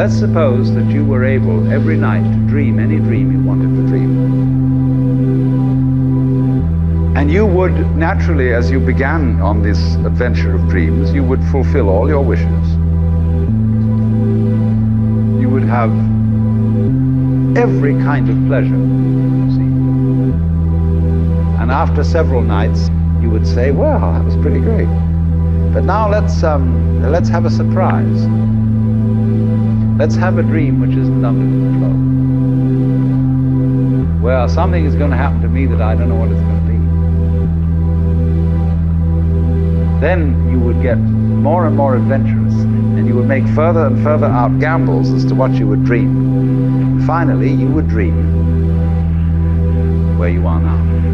Let's suppose that you were able every night to dream any dream you wanted to dream. And you would naturally, as you began on this adventure of dreams, you would fulfill all your wishes. You would have every kind of pleasure, see. And after several nights, you would say, well, that was pretty great. But now let's, um, let's have a surprise. Let's have a dream which isn't under control. Well, something is going to happen to me that I don't know what it's going to be. Then you would get more and more adventurous, and you would make further and further out gambles as to what you would dream. Finally, you would dream where you are now.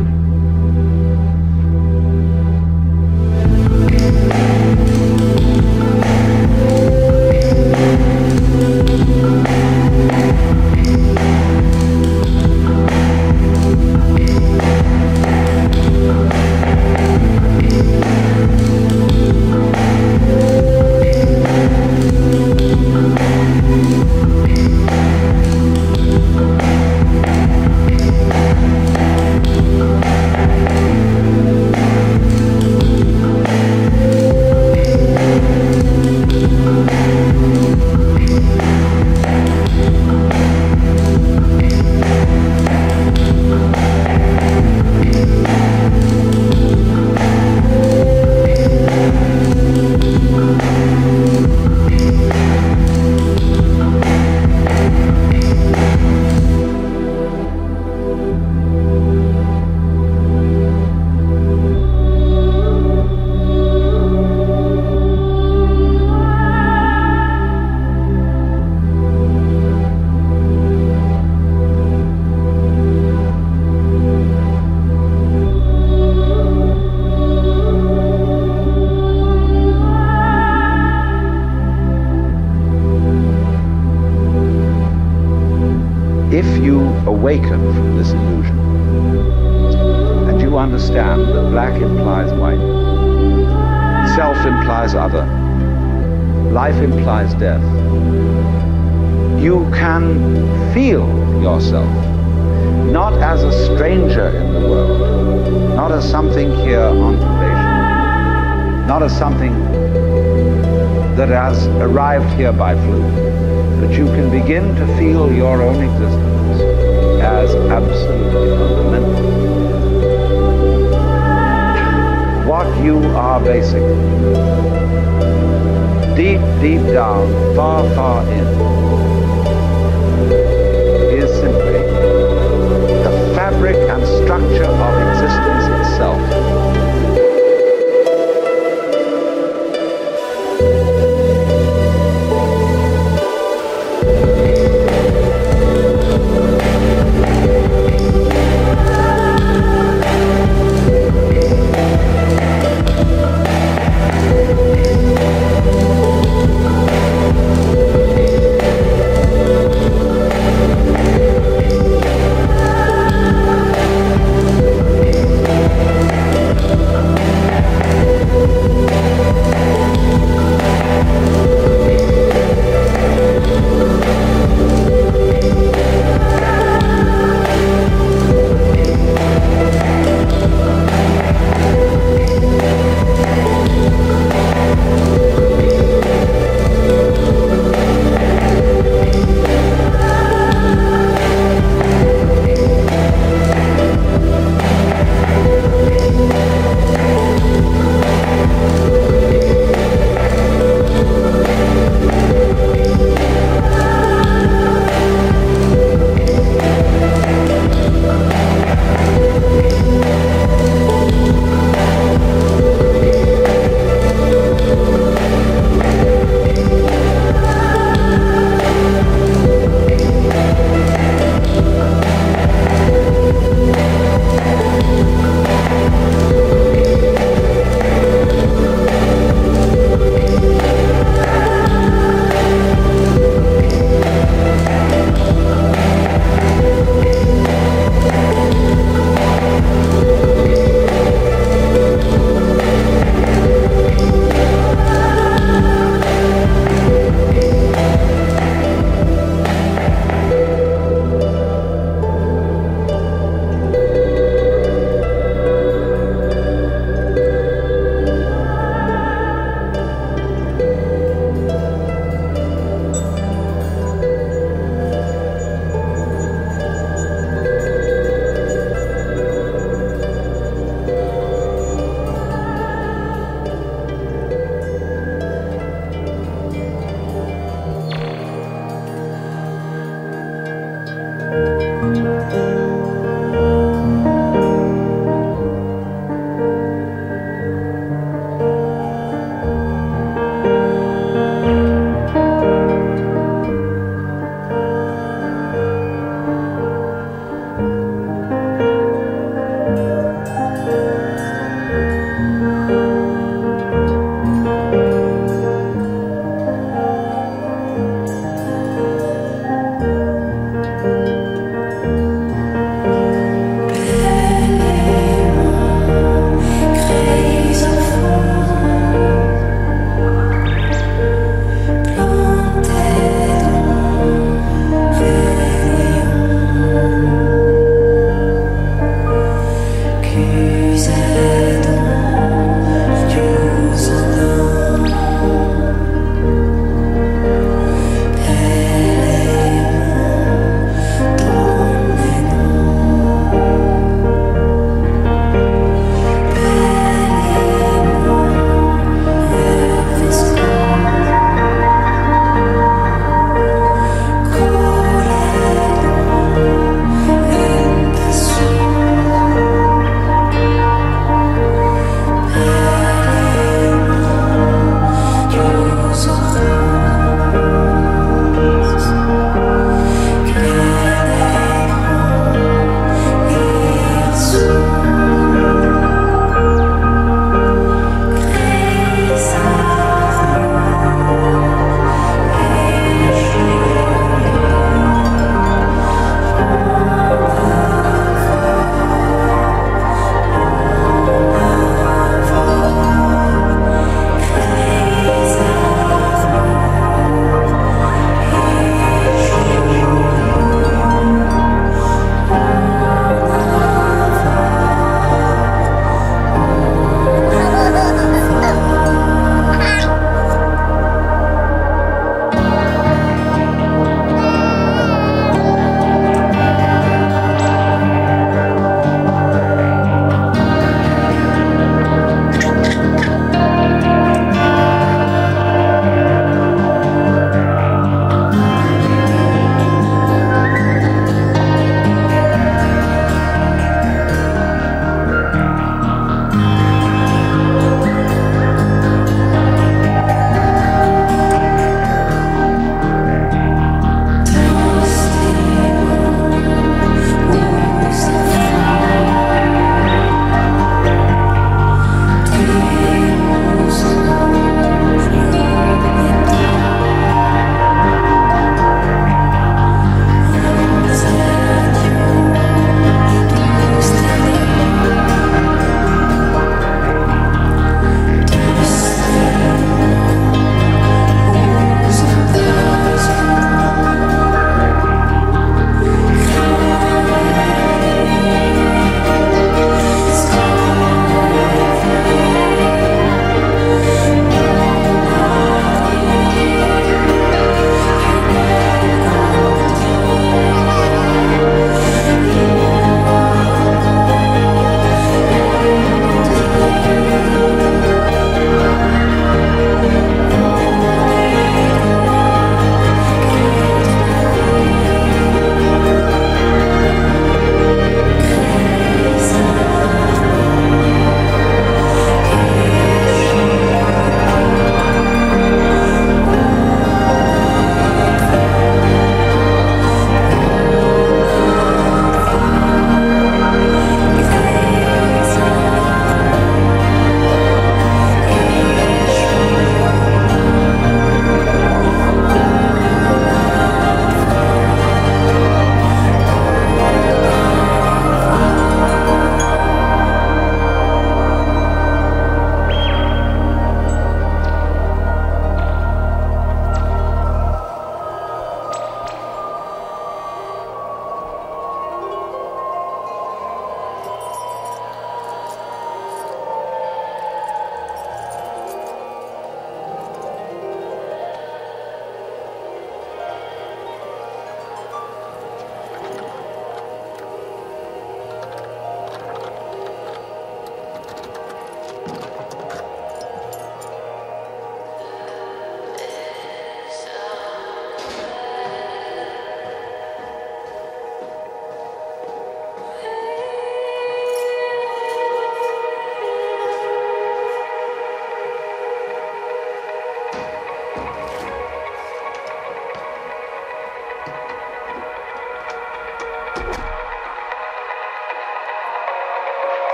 Awaken from this illusion. And you understand that black implies white, self implies other, life implies death, you can feel yourself not as a stranger in the world, not as something here on probation, not as something that has arrived here by fluke but you can begin to feel your own existence as absolutely fundamental. What you are basically, deep, deep down, far, far in, is simply the fabric and structure of existence itself.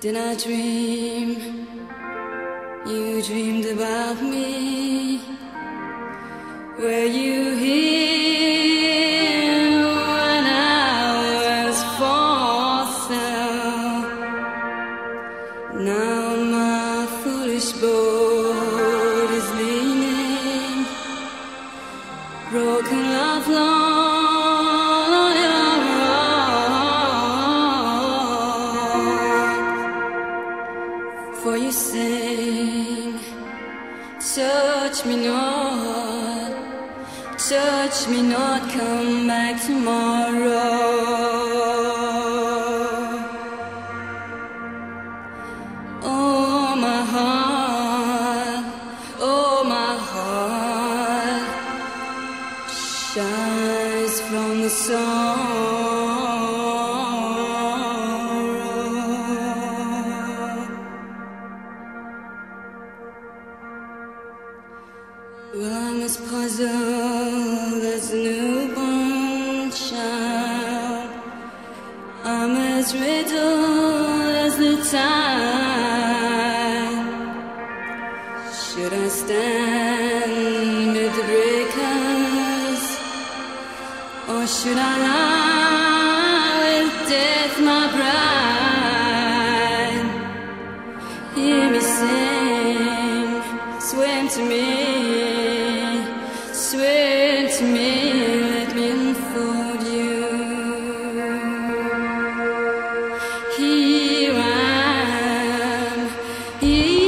Did I dream? You dreamed about me. Here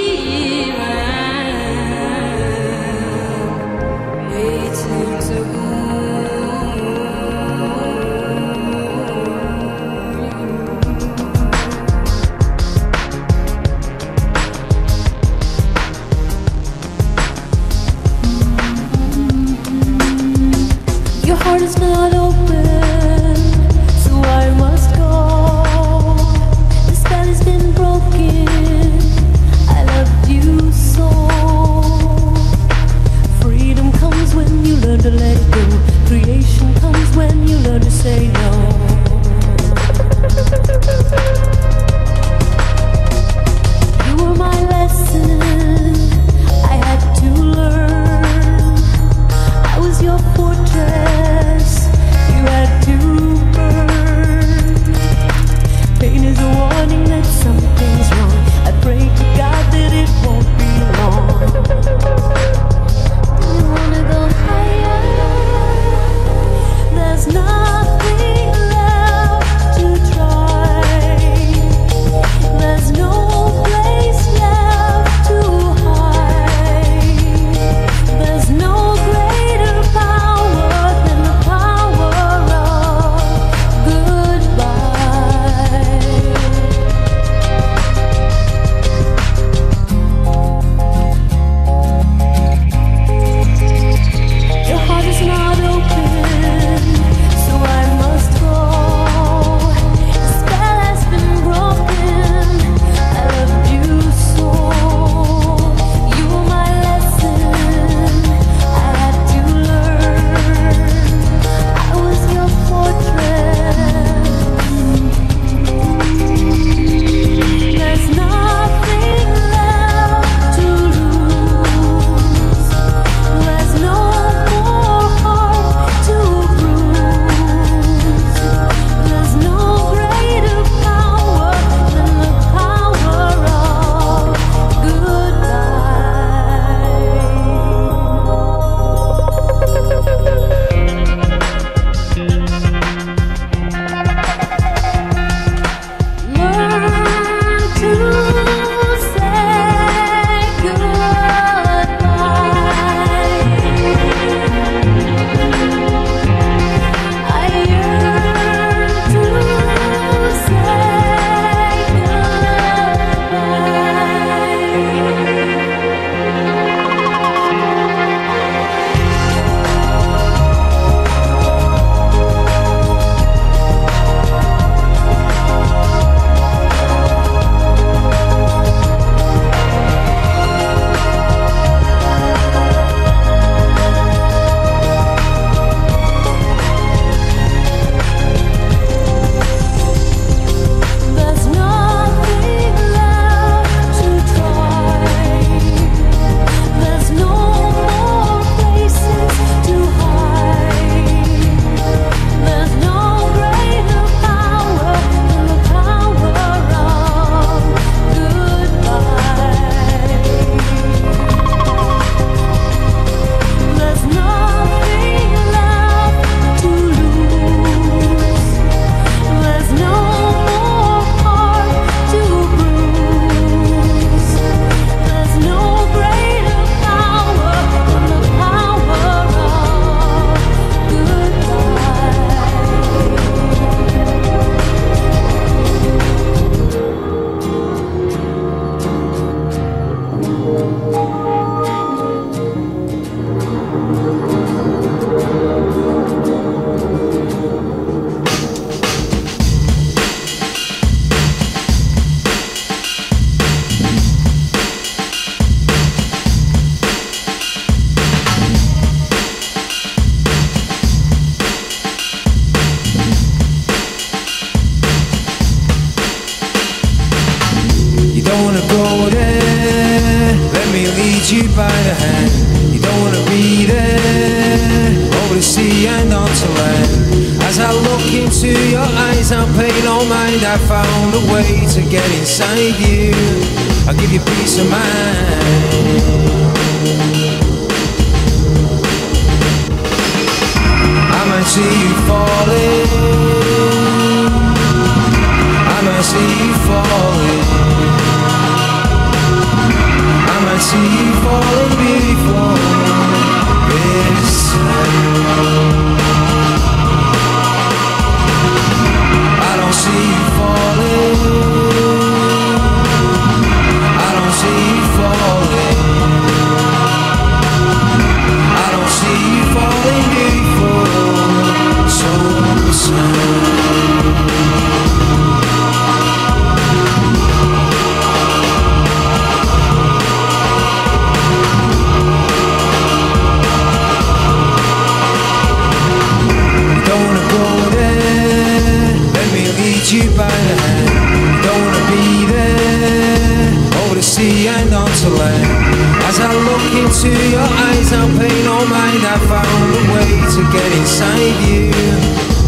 you.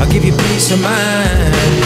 I'll give you peace of mind.